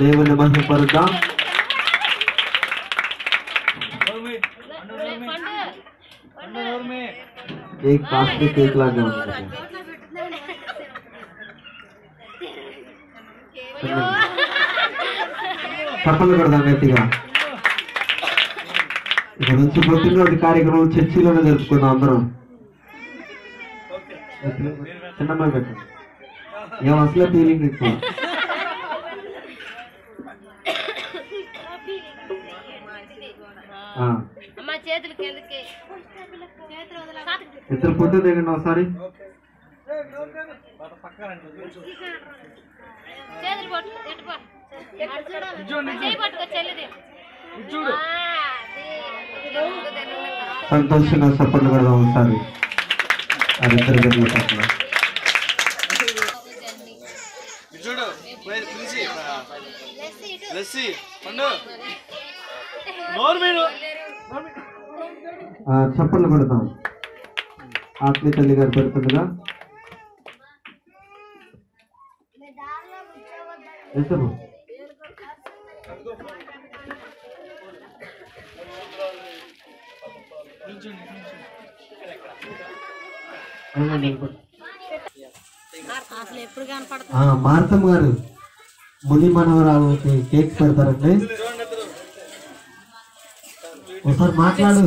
దేవుని మహిమపరుద్దాం. Cake costly cake లాగా ఉంది. చప్పలు కొడదాం గట్టిగా. ఇక నుంచి పుట్టినరోజు కార్యక్రమం చర్చిలోనే జరుపుకుందాం అందరం. చిన్నమ్మాయి పెట్టండి ఏం అసలే ఫీలింగ్ ఎక్కువ. అమ్మ చేతులు కిందకి. ఇద్దరు ఫోటో దిగండి ఒకసారి. చేతులు పట్టు ఎటు పో. చేయి పట్టుకో చెల్లిది. ఆ, అది. సంతోషంగా చప్పట్లు కొడదాం ఒకసారి. అది ఇద్దరు గదిలో పక్కన చూడు పిలిచి. లస్సి. పండు. చప్పట్లు కొడతాం. ఆత్మీయ తల్లి గారు పెడుతుండగా. ఎంతము మార్తమ్మ గారు ముని మనవరాలకి కేక్ పెడతారండి. ఒకసారి మాట్లాడు